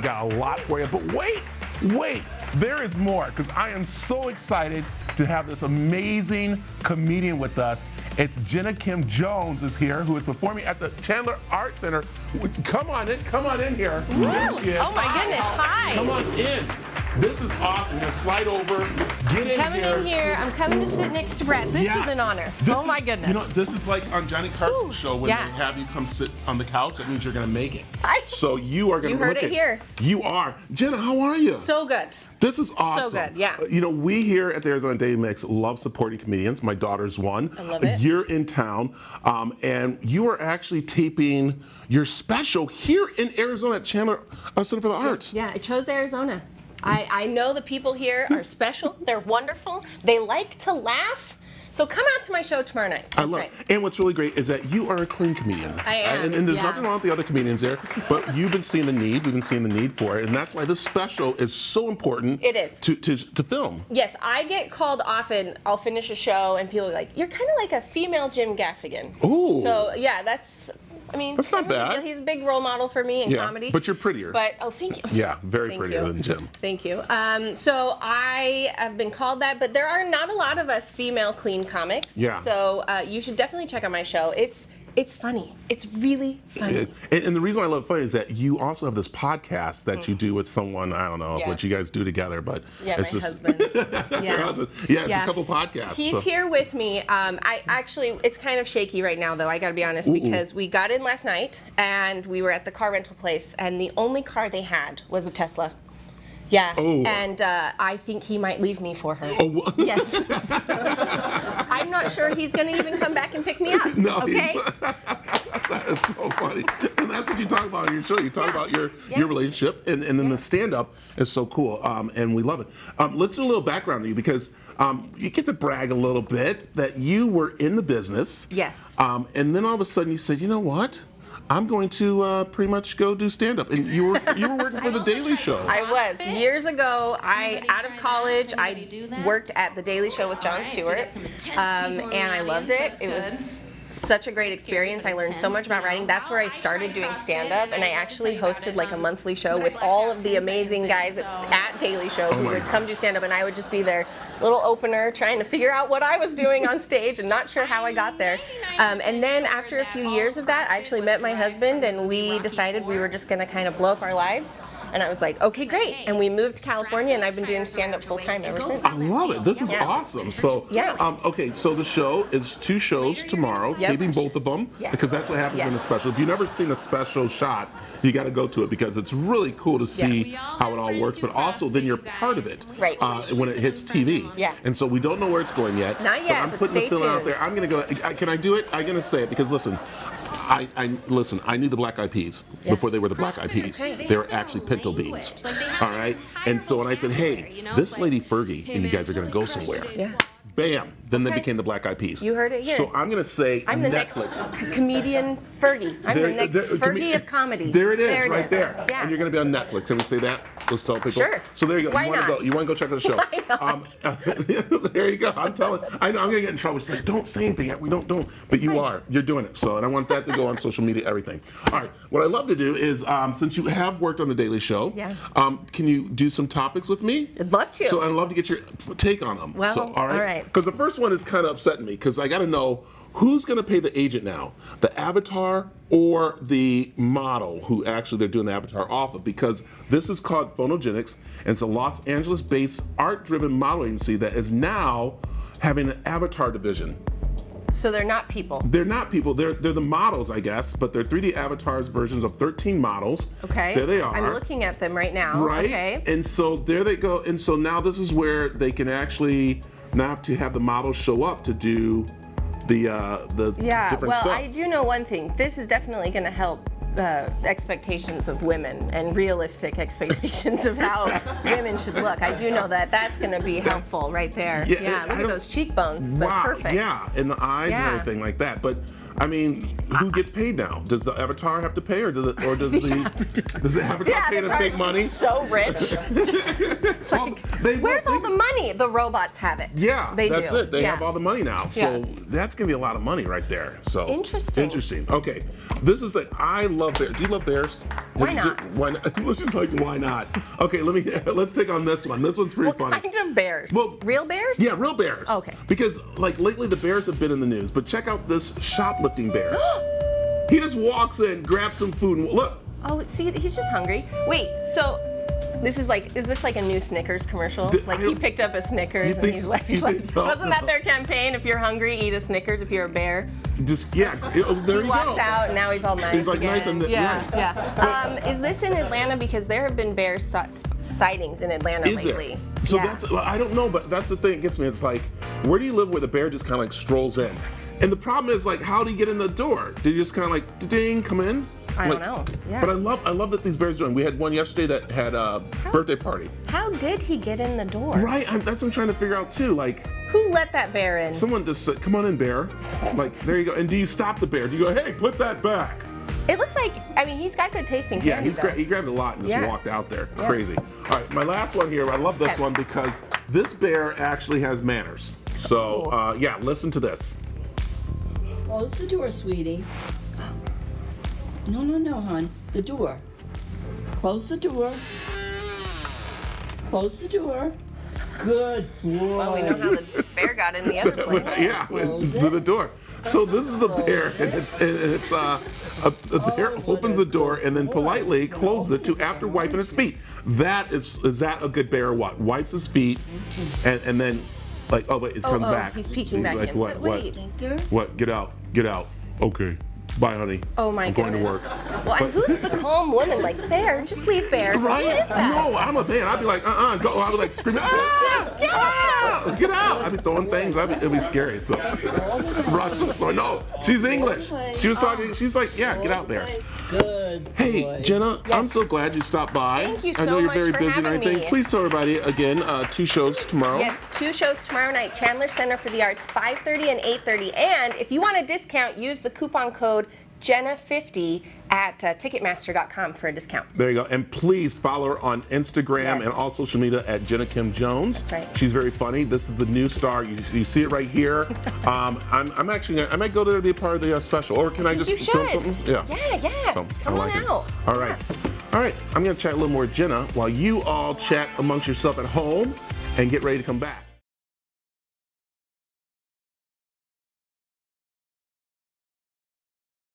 We got a lot for you. But wait, wait, there is more because I am so excited to have this amazing comedian with us. It's Jenna Kim Jones is here, who is performing at the Chandler Art Center. Come on in, come on in here. There she is. Oh my goodness, hi. Come on in. This is awesome. Gonna slide over, get in here. I'm Coming here. in here, I'm coming to sit next to Brad. This Yes. is an honor. This oh my goodness. You know, this is like on Johnny Carson's show when yeah. they have you come sit on the couch. That means you're gonna make it. I- so you are gonna You heard it at- here. You are. Jenna, how are you? so good. This is awesome. So good, yeah. Uh, You know, we here at the Arizona Daily Mix love supporting comedians. My daughter's one. I love it. You're in town, um, and you are actually taping your special here in Arizona at Chandler uh, Center for the Arts. Yeah, I chose Arizona. I, I know the people here are special. They're wonderful. They like to laugh. So come out to my show tomorrow night. I love right. And what's really great is that you are a clean comedian. I uh, am, And, and there's yeah. nothing wrong with the other comedians there, but you've been seeing the need. We've been seeing the need for it, and that's why this special is so important. It is. to to, to film. Yes, I get called often. I'll finish a show and people are like, "You're kind of like a female Jim Gaffigan." Ooh. So yeah, that's. I mean, That's not bad. He's a big role model for me in Yeah, comedy. but you're prettier. But oh, thank you. Yeah, very prettier you. than Jim. Thank you. Um, so I have been called that, but there are not a lot of us female clean comics. Yeah. So uh, you should definitely check out my show. It's it's funny. It's really funny. It- and, and the reason why I love funny is that you also have this podcast that you do with someone. I don't know Mm. Yeah. what you guys do together, but Yeah, it's my just husband. your Yeah. husband. Yeah, it's Yeah. a couple podcasts. He's so- here with me. Um, I actually, it's kind of shaky right now, though. I got to be honest, because we got in last night and we were at the car rental place, and the only car they had was a Tesla. Yeah. Oh. And uh, I think he might leave me for her. Oh, Yes. I'm not sure he's going to even come back and pick me up. No, Okay. that is so funny, and that's what you talk about on your show. You talk Yeah. about your Yeah. your relationship, and, and then Yeah. the stand up is so cool, um, and we love it. Um, let's do a little background on you because um, you get to brag a little bit that you were in the business. Yes. Um, and then all of a sudden you said, you know what? I'm going to uh, pretty much go do stand up, and you were you were working for the Daily Show. I was CrossFit? years ago. I Anybody out of college. I worked at the Daily Show with Jon Alright, so we Stewart, got some intense um, people in the and I loved it. audience. It That's was such a great experience. I learned so much about writing. That's where I started doing stand up, and I actually hosted like a monthly show with all of the amazing guys at, at Daily Show who would come do stand up, and I would just be their little opener, trying to figure out what I was doing on stage, and not sure how I got there. Um, and then after a few years of that, I actually met my husband, and we decided we were just going to kind of blow up our lives. And I was like, okay, great. And we moved to California, and I've been doing stand up full time ever since. I love it. This is Yeah. awesome. So, Yeah. um, okay, so the show is two shows tomorrow, Yep. taping both of them Yes. because that's what happens in a special. If you've never seen a special shot, you got to go to it because it's really cool to see We how it all works, but also then you're part of it Right. uh, when it hits TV. Yeah. And so we don't know where it's going yet. Not yet, But I'm but putting stay the feeling out there. I'm going to go. Can I do it? I'm going to say it because listen. I, I listen. I knew the Black Eyed Peas before they were the Black Eyed Peas. Okay. They They were actually pinto language. beans. Like, they have all their right. entire And so when I said, "Hey, you know? this Like, lady Fergie, hey, and you guys are going to go somewhere," Yeah. Bam! Then they became the Black Eyed Peas. You heard it here. So I'm gonna say I'm the Netflix. next comedian Fergie. I'm the There- next there- Fergie of comedy. There it is, There it right is. there. Yeah. And you're gonna be on Netflix. Can we say that? Let's tell people. Sure. So there you go. Why you wanna go? You wanna go check out the show? Why not? Um, there you go. I'm telling. I know I'm gonna get in trouble. It's like don't say anything yet. We don't don't. But you fine. are. You're doing it. So and I want that to go on social media. Everything. All right. What I love to do is um, since you have worked on the Daily Show. Yeah. Um, can you do some topics with me? I'd love to. So I'd love to get your take on them. Well, so, all right. all right. Because the first one is kind of upsetting me because I got to know who's going to pay the agent now, the avatar or the model who actually they're doing the avatar off of. Because this is called Photogenics, and it's a Los Angeles-based art-driven model agency that is now having an avatar division. So they're not people. They're not people. They're they're the models, I guess, but they're 3D avatars versions of 13 models. Okay. There they are. I'm looking at them right now. Right. Okay. And so there they go. And so now this is where they can actually now have to have the models show up to do the uh, the Yeah. different Well, stuff. I do know one thing. This is definitely going to help the expectations of women and realistic expectations of how women should look. I do know that that's going to be helpful right there. Yeah, Yeah. I look at those cheekbones. They're wow. perfect. Yeah, and the eyes Yeah. and everything like that. But I mean, who gets paid now? Does the avatar have to pay, or does it, or does the, does the avatar Yeah, pay to Avatar make is money? so rich. Well, they- Where's they- all the money? The robots have it. Yeah, they that's do. it. They yeah. have all the money now, so Yeah. that's gonna be a lot of money right there. So Interesting. Interesting. Okay, this is a. I love bears. Do you love bears? Why Have you not? ju- Why not? She's like, why not? Okay, let me. Let's take on this one. This one's pretty What funny. kind of bears? Well- Real bears? Yeah, real bears. Okay. Because like lately the bears have been in the news, but check out this shoplifting bear. he just walks in, grabs some food, and look. Oh, see, he's just hungry. Wait, so this is like, is this like a new Snickers commercial? Did- like I- he picked up a Snickers You and think he's like, You like- so? wasn't that their campaign? If you're hungry, eat a Snickers. If you're a bear, Just yeah. oh, there he you walks go. out and now he's all nice. He's, like, again. nice and- yeah, right. yeah. Um, is this in Atlanta? Because there have been bear si- sightings in Atlanta Is lately. there? So yeah. that's, I don't know, but that's the thing that gets me. It's like, where do you live where the bear just kind of like strolls in? And the problem is like, how do you get in the door? Did you just kind of like ding come in? I don't know. Yeah. But I love I love that these bears are doing. We had one yesterday that had a birthday party. How did he get in the door? Right, I'm, that's what I'm trying to figure out too. Like, Who let that bear in? someone just said, "Come on in, bear." Like, there you go. And do you stop the bear? Do you go, "Hey, put that back"? It looks like, I mean, he's got good tasting Yeah, candy he's though. gra- he grabbed a lot and just Yeah. walked out there. Yeah. Crazy. All right, my last one here. I love this Okay. one because this bear actually has manners. So, uh, yeah, listen to this. Close the door, sweetie. No, no, no, hon. The door. Close the door. Close the door. Good boy. Well, we know how the bear got in the other place. yeah, Close to it. the door. So this is a bear, and it's and it's uh, a, a bear what opens a the door and then politely boy. closes it to after wiping its feet. That is is that a good bear or what? Wipes his feet, and and then like oh wait, it comes oh, back. he's peeking back like, in. What But what wait. What? Get out, get out. Okay, bye, honey. Oh my I'm going to work. Well, and who's the calm woman? Like, Bear, just leave Bear. Right? What is that? No, I'm a man. I'd be like, uh-uh, go. I would like screaming, ah, Get out, get out. I'd be throwing things. I'd be, it'd be scary. So, Russian. So no, she's English. She was talking. She's like, yeah, get out there. Good Hey, boy. Jenna, I'm so glad you stopped by. Thank you so I know you're very busy and everything. me. Please tell everybody again, uh, two shows tomorrow. Yes, two shows tomorrow night, Chandler Center for the Arts, 5:30 and 8:30. And if you want a discount, use the coupon code Jenna50 at uh, Ticketmaster.com for a discount. There you go. And please follow her on Instagram Yes. and all social media at Jenna Kim Jones. That's right. She's very funny. This is the new star. You, you see it right here. um, I'm, I'm actually, I might go there to be a part of the uh, special. Or can I just you should. something? Yeah. Yeah, yeah. So, Come like on it. out. All right. All right. I'm going to chat a little more with Jenna while you all chat amongst yourself at home and get ready to come back.